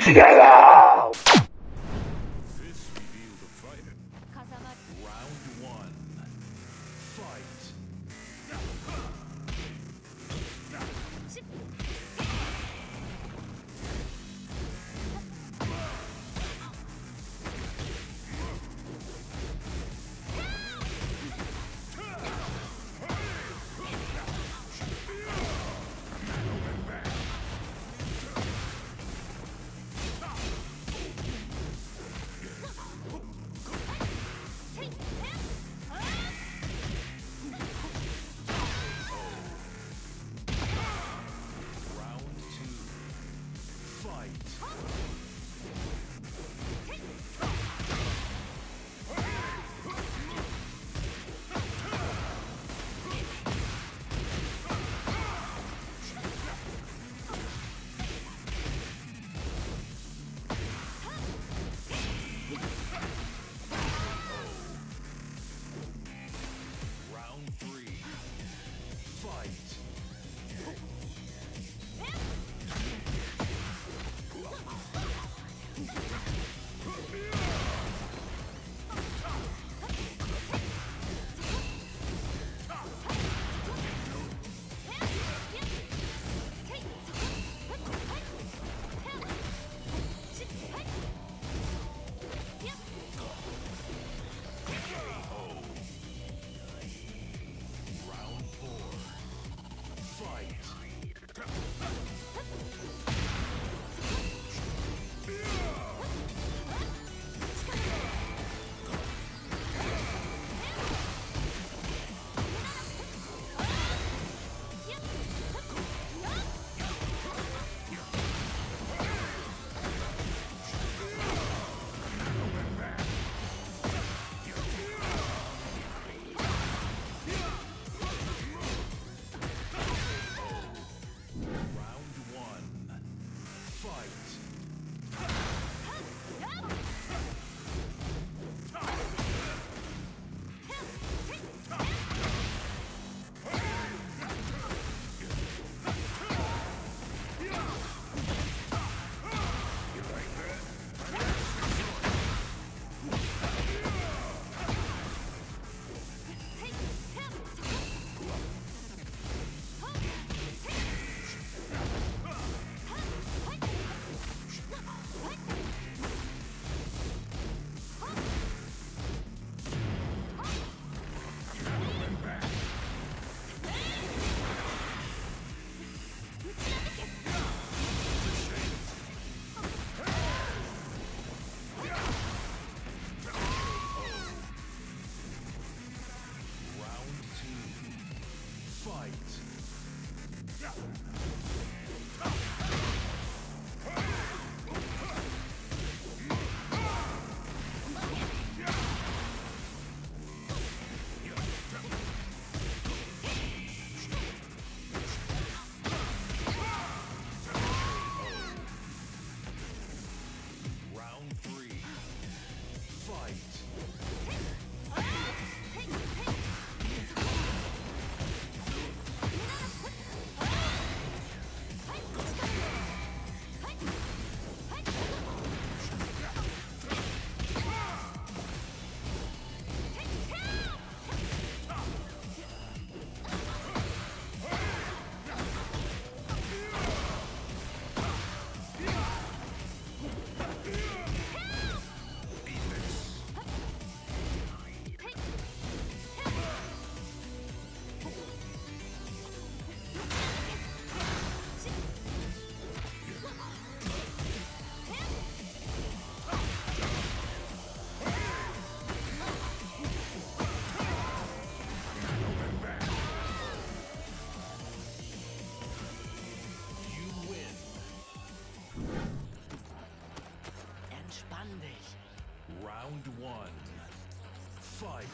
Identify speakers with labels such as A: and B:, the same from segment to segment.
A: Together!
B: Round one. Fight.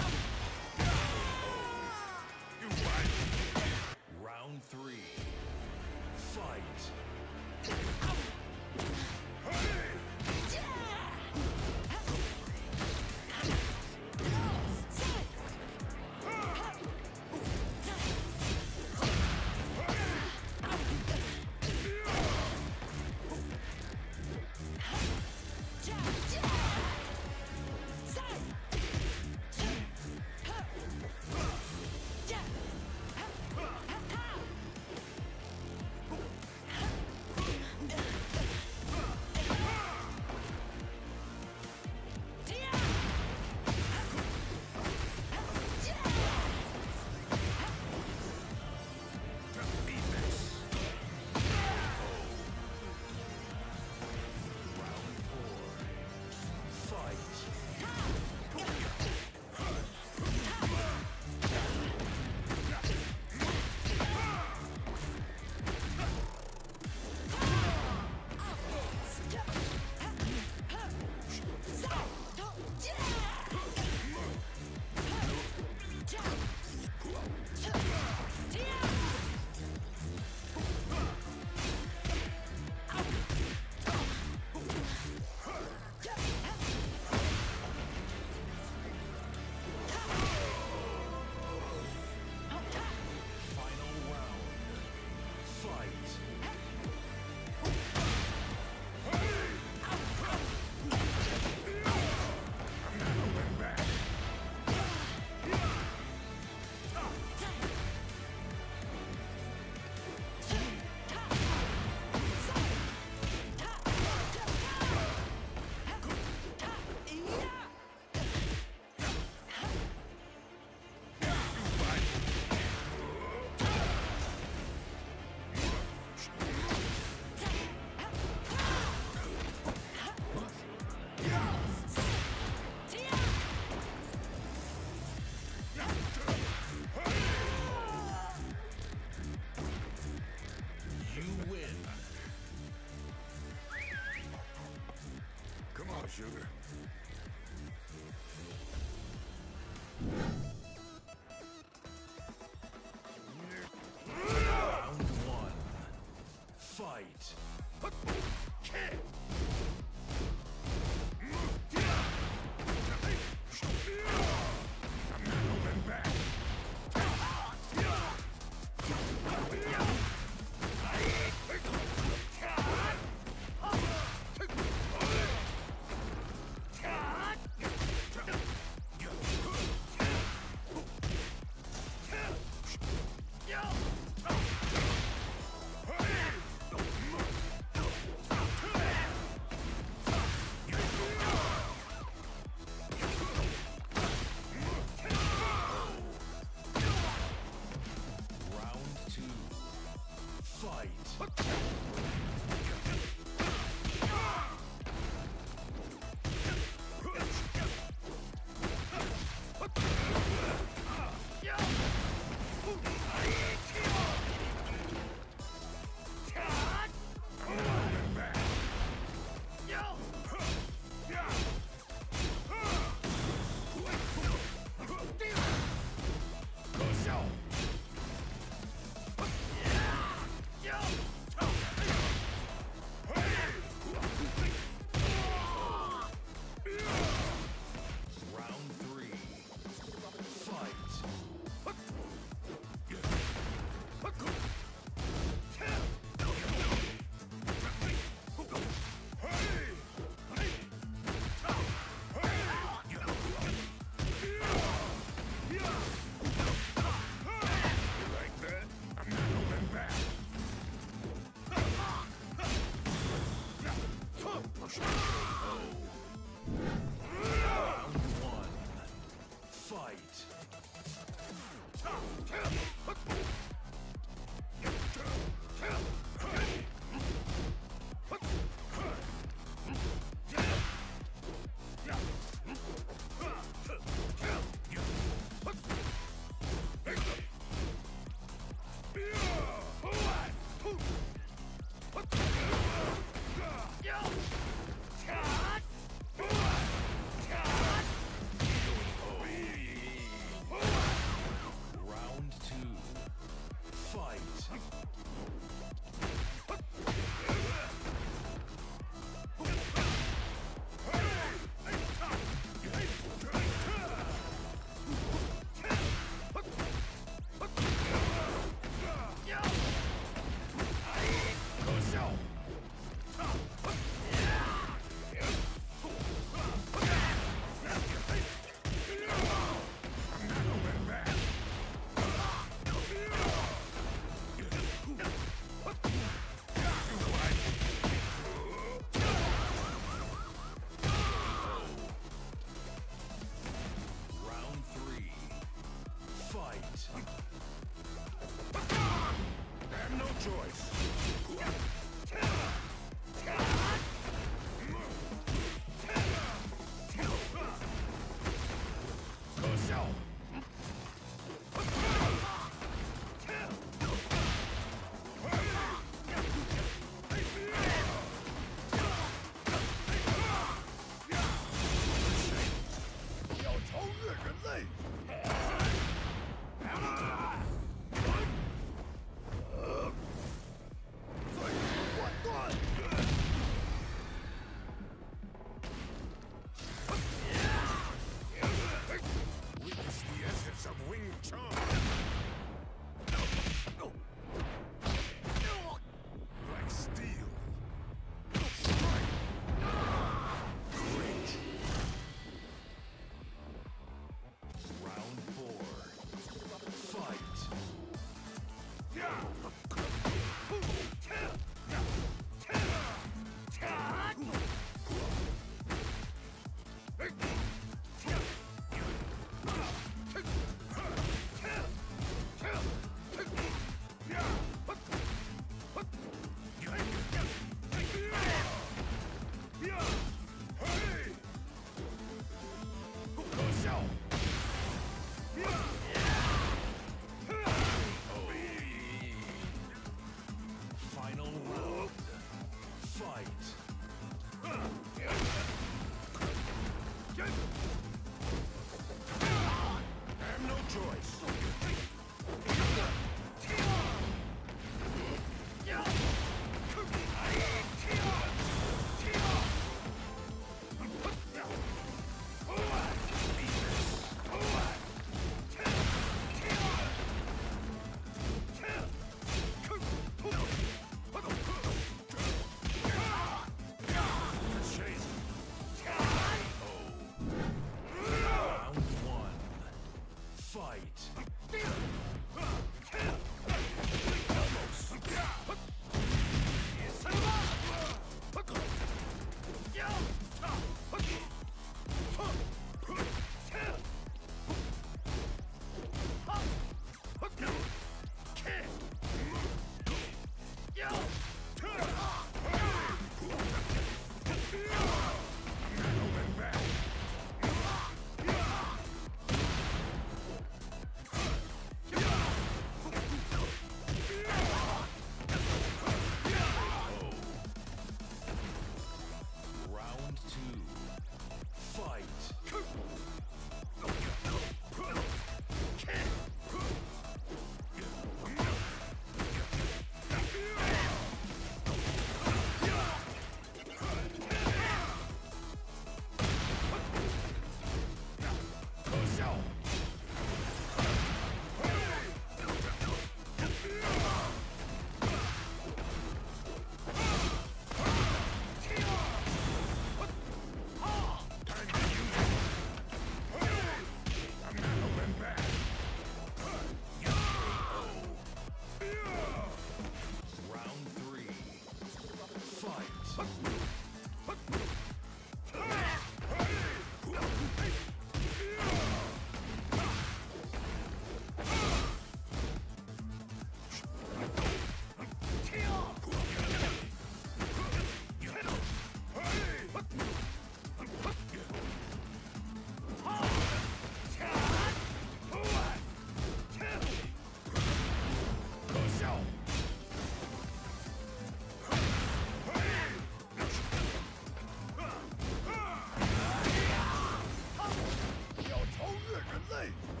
B: 越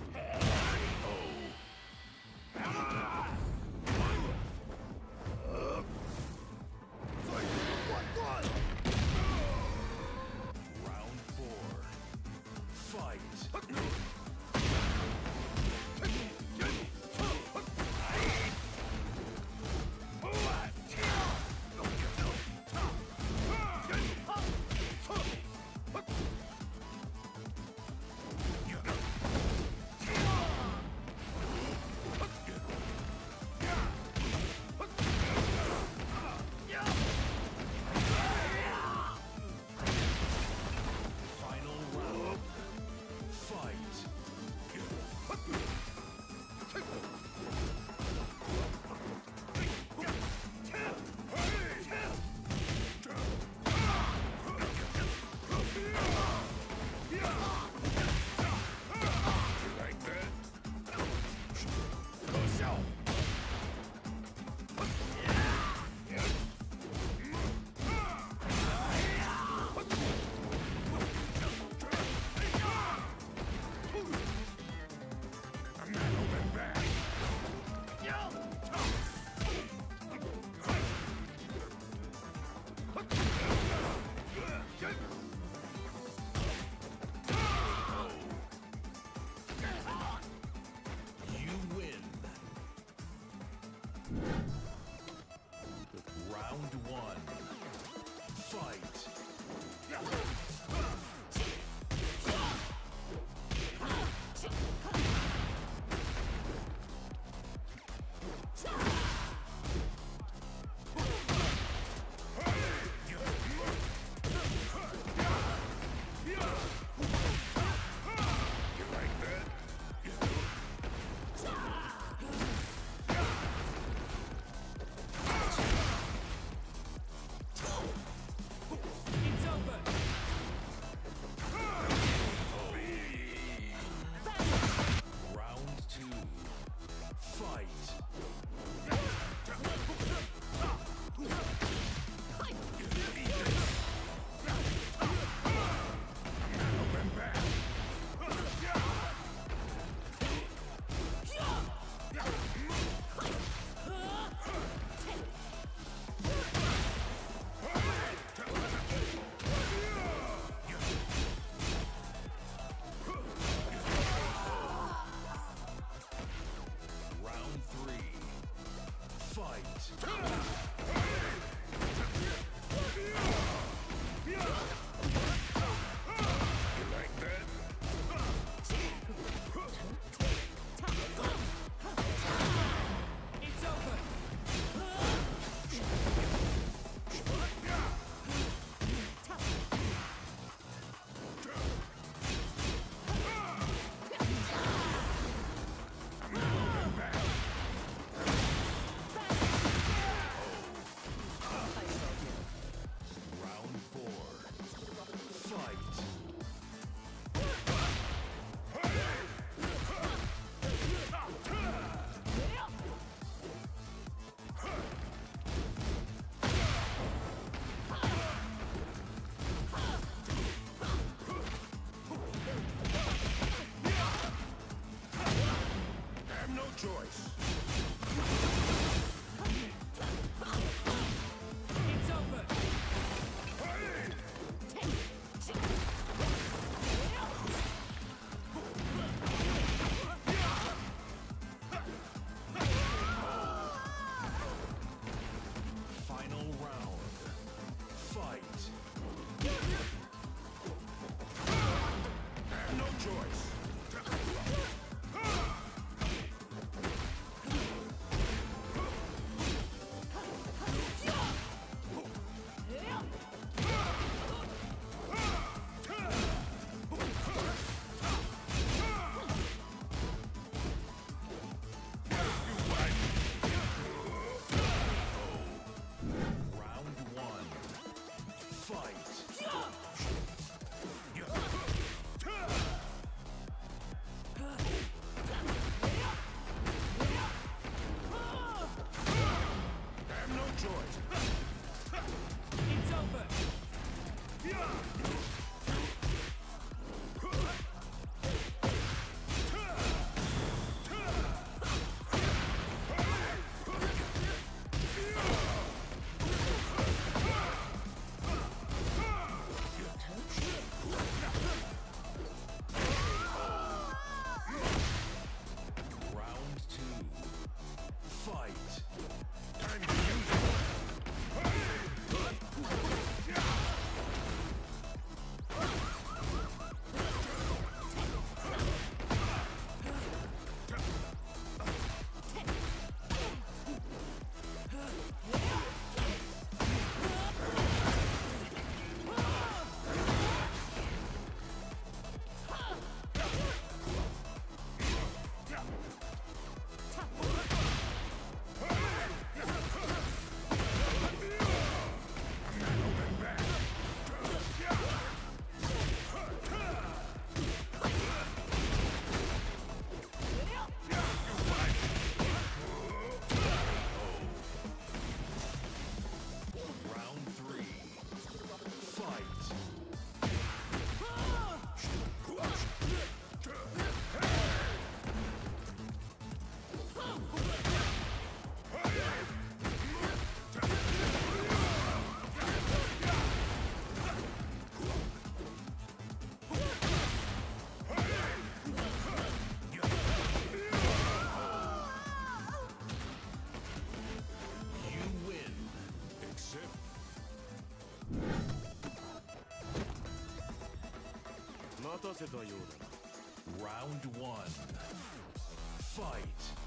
A: Come on.
B: fight.
A: Round one. Fight.